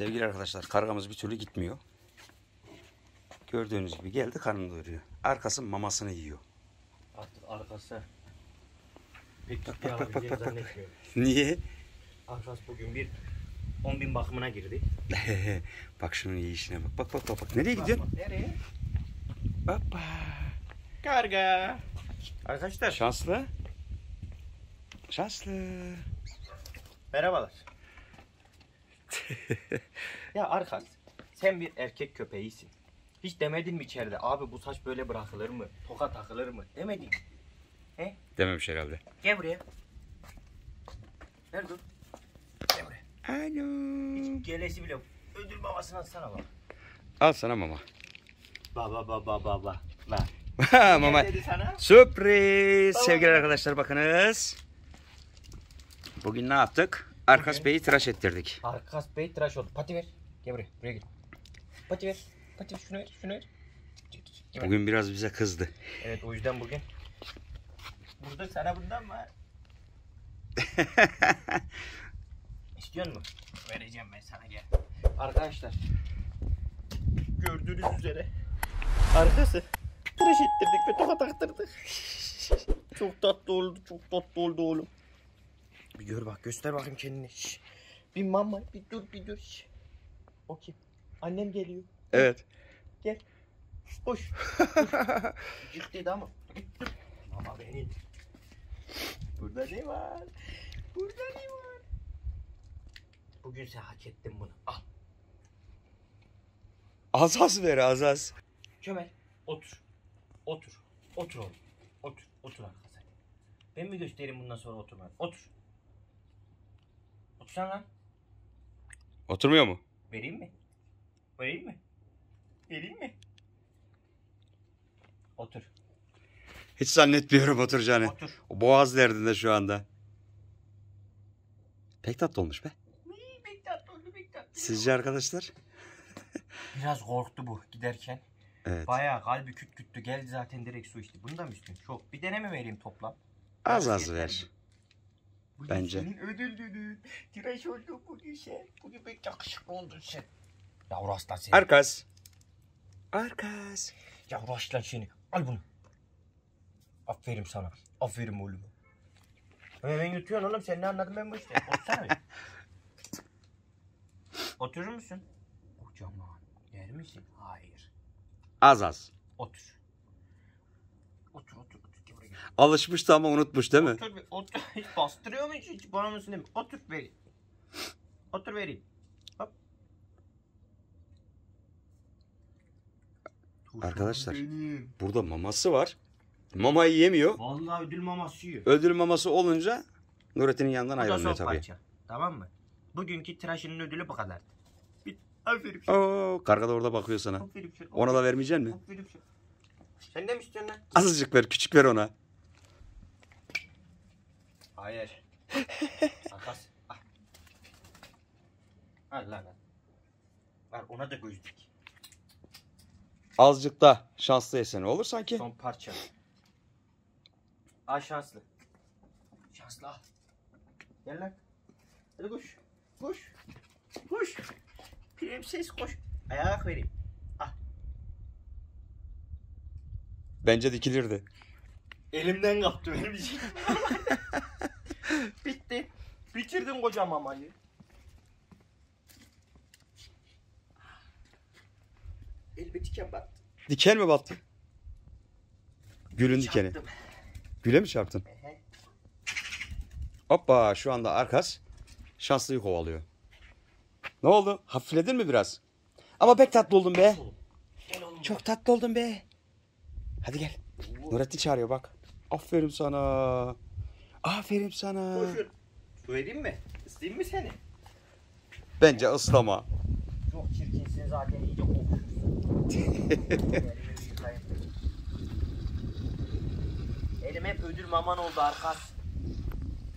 Sevgili arkadaşlar kargamız bir türlü gitmiyor. Gördüğünüz gibi geldi karnını doyuruyor. Arkası mamasını yiyor. Artık arkası pek Bak, bak, bak, bak, bak, bak. Niye? Arkası bugün bir 10 bin bakımına girdi. bak şunun yiyişine bak. Bak bak bak. bak. Nereye gidiyorsun? Bak, Nereye? Hoppa. Karga. Arkadaşlar Şanslı. Şanslı. merhabalar. Ya Arkas sen bir erkek köpeğisin. Hiç demedin mi içeride abi bu saç böyle bırakılır mı? Toka takılır mı? Demedin. mi? Dememiş herhalde. Gel buraya. Nerede? Gel buraya. Alo. Gelesi bile ödül babasını atsana bak. Al sana mama. Baba baba baba. Bak. mama. Sürpriz. Baba. Sevgili arkadaşlar bakınız. Bugün ne yaptık? Arkas Bey'i tıraş ettirdik. Arkas Bey tıraş oldu. Pati ver. Gel buraya. Buraya gel. Pati ver. Pati ver. Şunu ver. Şunu ver. Gel. Bugün biraz bize kızdı. Evet o yüzden bugün. Burada sana bundan var. İstiyor musun? Vereceğim ben sana gel. Arkadaşlar. Gördüğünüz üzere. Arkası. Tıraş ettirdik ve toka taktırdık. çok tatlı oldu. Çok tatlı oldu oğlum. Bir gör bak göster bakayım kendini. Şş. Bir mama bir dur bir dur. Şş. O kim? Annem geliyor. Evet. Gel. Koş. Git dedi ama. Mama benim. Burada ne var? Burada ne var? Bugün sen hak ettin bunu. Al. Az az ver az az. Çömel. Otur. Otur. Otur oğlum. Otur. Otur arkadaşlar. Ben mi göstereyim bundan sonra oturmayı? Otur. Otursana lan. Oturmuyor mu? Vereyim mi? Vereyim mi? Vereyim mi? Otur. Hiç zannetmiyorum oturacağını. Otur. O boğaz derdinde şu anda. Pek tatlı olmuş be. İyi, pek tatlı oldu, pek tatlı. Sizce arkadaşlar? Biraz korktu bu giderken. Evet. Bayağı kalbi küt küttü. Geldi zaten direkt su içti. Bunu da mı istiyorsun? Çok. Bir deneme vereyim toplam. Az Biraz az yeter ver. Bugün Bence. Senin ödül günün. Tıraş oldun bugün sen. Bugün pek yakışıklı oldun sen. Yavru aslan seni. Arkas. Arkas. Yavru aslan seni. Al bunu. Aferin sana. Aferin oğlum. Hemen yutuyorsun oğlum. Sen ne anladın ben bu işte. Otursana bir. Oturur musun? Kocaman. Yer misin? Hayır. Az az. Otur. Otur otur Alışmıştı ama unutmuş değil mi? Otur otur. Hiç bastırıyor mu hiç? Hiç bana mısın değil mi? Otur vereyim. Otur vereyim. Hop. Arkadaşlar. Benim. Burada maması var. Mamayı yemiyor. Vallahi ödül maması yiyor. Ödül maması olunca Nurettin'in yanından Bu ayrılmıyor tabii. parça. Tamam mı? Bugünkü tıraşının ödülü bu kadar. Bir aferin. Oo, karga da orada bakıyor sana. Aferin. Ona da vermeyecek mi? Aferin. Sen de mi istiyorsun lan? Azıcık ver, küçük ver ona. Hayır. Akas. Al. Al lan al. Al ona da gözlük. Azıcık da şanslı yesen olur sanki. Son parça. Al şanslı. Şanslı al. Gel lan. Hadi koş. Koş. Koş. Prenses koş. Ayağa vereyim. Bence dikilirdi. Elimden kaptı benim için. Bitti. Bitirdim koca mamayı. Elime diken battı. Diken mi battı? Gülün dikeni. Çarptım. Güle mi çarptın? Ehe. Hoppa şu anda Arkas şanslıyı kovalıyor. Ne oldu? Hafifledin mi biraz? Ama pek tatlı oldun be. Gel oğlum. Çok tatlı oldun be. Hadi gel. Nurettin çağırıyor bak. Aferin sana. Aferin sana. Koşun. Su vereyim mi? Islayayım mı seni? Bence ıslama. Çok çirkinsin zaten iyice yıkayayım. Elim hep ödül maman oldu Arkas.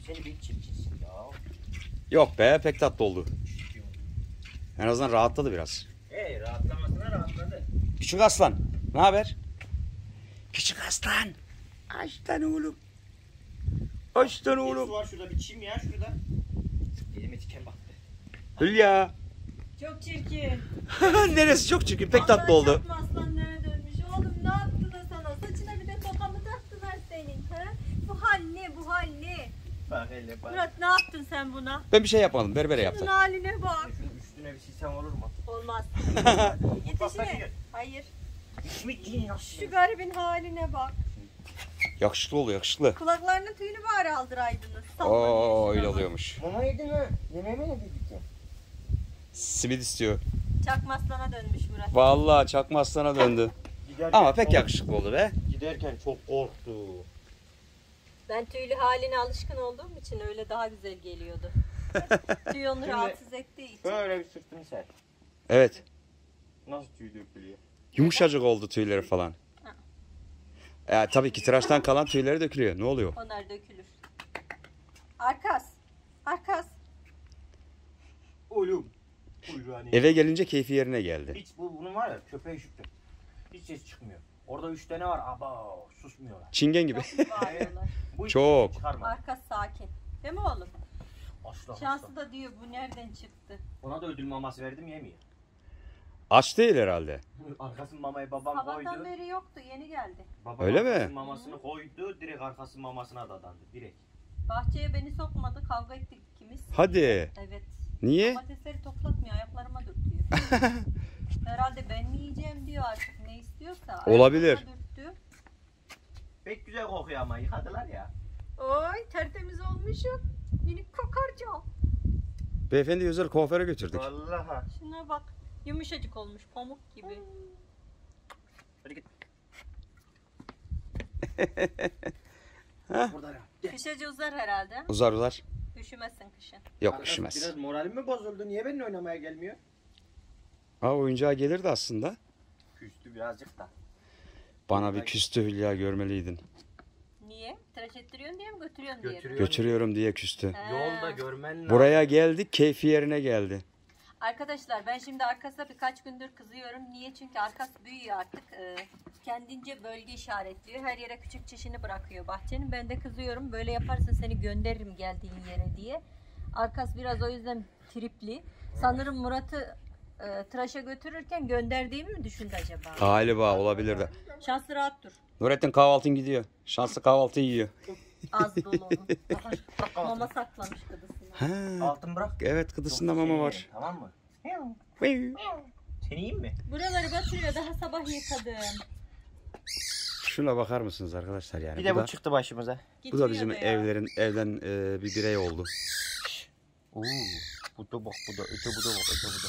Seni bir çirkinsin ya. Yok be pek tatlı oldu. En azından rahatladı biraz. Hey rahatlamasına rahatladı. Küçük aslan. Ne haber? Küçük aslan. Aslan oğlum. Aslan Su oğlum. var şurada bir çim ya şurada. Elime diken battı. Hülya. Çok çirkin. Neresi çok çirkin. Pek Vallahi tatlı oldu. Çakma aslanlara dönmüş. Oğlum ne yaptılar sana? Saçına bir de toka mı taktılar senin? Ha? Bu hal ne? Bu hal ne? Bak hele bak. Murat ne yaptın sen buna? Ben bir şey yapmadım. Berbere Bunun yaptım. haline bak. Şunun üstüne bir silsem olur mu? Olmaz. Yetişine. Hayır. İsmi nasıl? Şu garibin haline bak. Yakışıklı oluyor yakışıklı. Kulaklarının tüyünü bari aldıraydınız. Oo öyle oluyormuş. Mama yedin mi? Yemeğime ne dedik ya? Simit istiyor. Çakma aslana dönmüş Murat. Vallahi çakma aslana döndü. Giderken Ama pek çok- yakışıklı oldu be. Giderken çok korktu. Ben tüylü haline alışkın olduğum için öyle daha güzel geliyordu. Tüy onu rahatsız ettiği için. Böyle bir sırtını ser. Evet. Nasıl tüy dökülüyor? Yumuşacık oldu tüyleri falan. E, tabii ki tıraştan kalan tüyleri dökülüyor. Ne oluyor? Onlar dökülür. Arkas. Arkas. Oğlum. Kuyruğu Eve gelince keyfi yerine geldi. Hiç bu bunun var ya köpeği şüktü. Hiç ses çıkmıyor. Orada üç tane var. Aba susmuyorlar. Çingen gibi. Çok. Bu. Arkas sakin. Değil mi oğlum? Asla Şansı asla. da diyor bu nereden çıktı? Ona da ödül maması verdim yemiyor. Aç değil herhalde. Arkasının mamayı babam Sabahtan koydu. beri yoktu yeni geldi. Babam Öyle mi? arkasının mamasını koydu. Direkt arkasının mamasına dadandı. Direkt. Bahçeye beni sokmadı kavga ettik ikimiz. Hadi. Evet. Niye? Domatesleri toplatmıyor ayaklarıma dürtüyor. Herhalde ben mi yiyeceğim diyor artık ne istiyorsa. Olabilir. Ayaklarıma dürttü. Pek güzel kokuyor ama yıkadılar ya. Oy tertemiz olmuşum. Yeni kokarca. Beyefendi özel kuaföre götürdük. Vallahi. Şuna bak. Yumuşacık olmuş pamuk gibi. Hadi git. Burada ya. Gel. Kışacı uzar herhalde. Uzar uzar. Üşümezsin kışın. Yok Arkadaş, üşümez. Biraz moralim mi bozuldu? Niye benimle oynamaya gelmiyor? Ha oyuncağa gelirdi aslında. Küstü birazcık da. Bana bir küstü Hülya görmeliydin. Niye? Tıraş ettiriyorsun diye mi götürüyorsun diye mi? Götürüyor. Götürüyorum diye küstü. He. Yolda görmen lazım. Buraya geldik keyfi yerine geldi. Arkadaşlar ben şimdi Arkas'a birkaç gündür kızıyorum. Niye? Çünkü Arkas büyüyor artık. Ee, kendince bölge işaretliyor. Her yere küçük çişini bırakıyor bahçenin. Ben de kızıyorum. Böyle yaparsan seni gönderirim geldiğin yere diye. Arkas biraz o yüzden tripli. Sanırım Murat'ı e, tıraşa götürürken gönderdiğimi mi düşündü acaba? Galiba olabilir de. Şanslı rahat dur. Nurettin kahvaltın gidiyor. Şanslı kahvaltı yiyor. Az dolu. Mama saklamış. Ha, Altın bırak. evet kıdısında mama var. Tamam mı? Seni yiyeyim mi? Buraları batırıyor. Daha sabah yıkadım. Şuna bakar mısınız arkadaşlar yani? Bir de bu da, çıktı başımıza. bu da bizim ya. evlerin evden e, bir birey oldu. Oo, bu da bak bu da öte bu da bak öte bu da.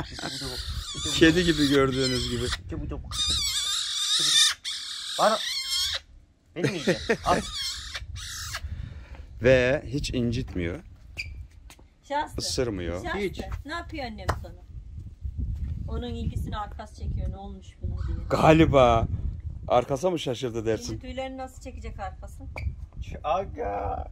Öte bu da bak. öte bu da Kedi gibi gördüğünüz gibi. öte bu da bak. öte bu da. Bana. Beni mi yiyeceksin? Al. Ve hiç incitmiyor. Şanslı. Isırmıyor. Şanslı. Hiç. Ne yapıyor annem sana? Onun ilgisini arkas çekiyor. Ne olmuş buna diye. Galiba. Arkasa mı şaşırdı Şimdi dersin? tüylerini nasıl çekecek arkası? Aga.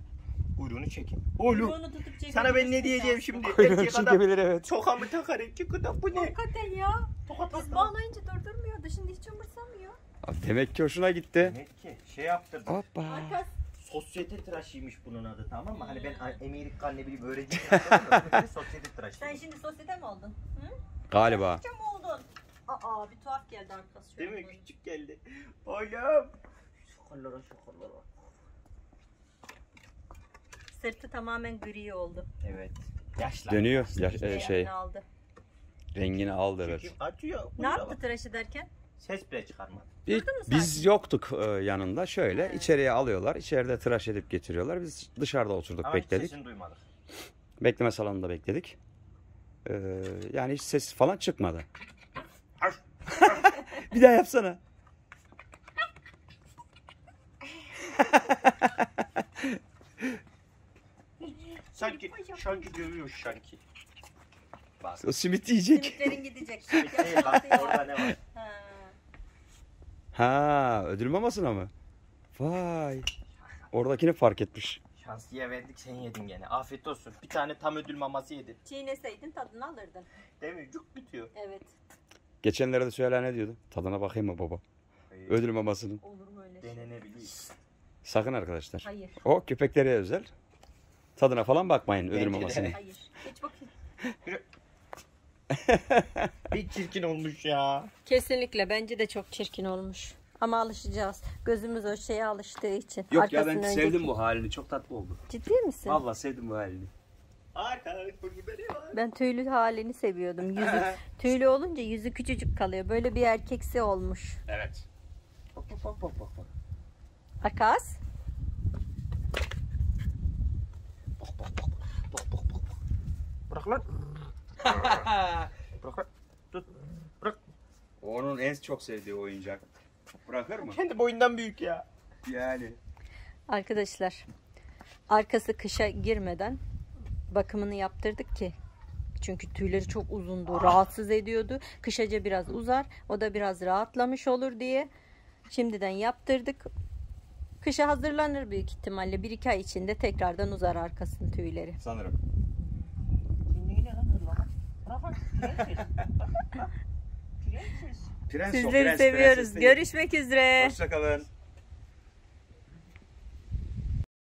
Kuyruğunu çekeyim. Oğlum. Kuyruğunu tutup çekebilirsin Sana ben ne diyeceğim şimdi? Kuyruğunu Erkek adam. çekebilir evet. Toka mı takar erkek adam bu ne? Hakikaten ya. Tokat Biz bağlayınca durdurmuyordu. Şimdi hiç umursamıyor. Demek ki hoşuna gitti. Ne ki? Şey yaptırdım. Hoppa. Arkas. Sosyete tıraşıymış bunun adı tamam mı? Hani ben Amerikan ne bileyim öğrenci. Sosyete tıraşı. Sen şimdi sosyete mi oldun? Hı? Galiba. Kim oldun? Aa bir tuhaf geldi arkas. Değil mi? Küçük geldi. Oğlum. Şokollara şokollara. Sırtı tamamen gri oldu. Evet. Yaşlı. Dönüyor. Ya- e, Rengini şey aldı. rengini aldı evet. Çünkü acıyor. Ne yaptı tıraş ederken? Ses bile çıkarmadı. Bir- biz yoktuk e, yanında. Şöyle içeriye alıyorlar. içeride tıraş edip getiriyorlar. Biz dışarıda oturduk Ama hiç bekledik. sesini duymadık. Bekleme salonunda bekledik. Ee, yani hiç ses falan çıkmadı. Bir daha yapsana. Sanki, sanki dövüyor sanki. Bak. O simit yiyecek. Simitlerin gidecek. Hey, bak orada ne var? Ha. Ödül mamasına mı? Vay. Oradakini fark etmiş. Şanslıya verdik sen yedin gene. Afiyet olsun. Bir tane tam ödül maması yedin. Çiğneseydin tadını alırdın. Değil mi? Cuk bitiyor. Evet. Geçenlerde söyler ne diyordu? Tadına bakayım mı baba? Ödül mamasının. Olur mu öyle şey? Denenebilir. Sakın arkadaşlar. Hayır. O köpeklere özel. Tadına falan bakmayın ödül Bence mamasının. Hayır. Geç bakayım. Bir çirkin olmuş ya. Kesinlikle bence de çok çirkin olmuş. Ama alışacağız. Gözümüz o şeye alıştığı için. Yok ya ben sevdim önceki- bu halini. Çok tatlı oldu. Ciddi misin? Vallahi sevdim bu halini. Ben tüylü halini seviyordum. Yüzü tüylü olunca yüzü küçücük kalıyor. Böyle bir erkeksi olmuş. Evet. Bak bak bak bak bak. bak. Arkas. Bak bak bak. Bak bak bak. Bırak lan. Bırak. Tut. Bırak. Onun en çok sevdiği oyuncak. Bırakır mı? Kendi boyundan büyük ya. Yani. Arkadaşlar arkası kışa girmeden bakımını yaptırdık ki çünkü tüyleri çok uzundu, rahatsız ediyordu. Kışaca biraz uzar, o da biraz rahatlamış olur diye şimdiden yaptırdık. Kışa hazırlanır büyük ihtimalle. Bir iki ay içinde tekrardan uzar arkasının tüyleri. Sanırım. Lan. Prenses. Prens o, Sizleri prens, seviyoruz. prenses değil. Görüşmek üzere. Hoşçakalın.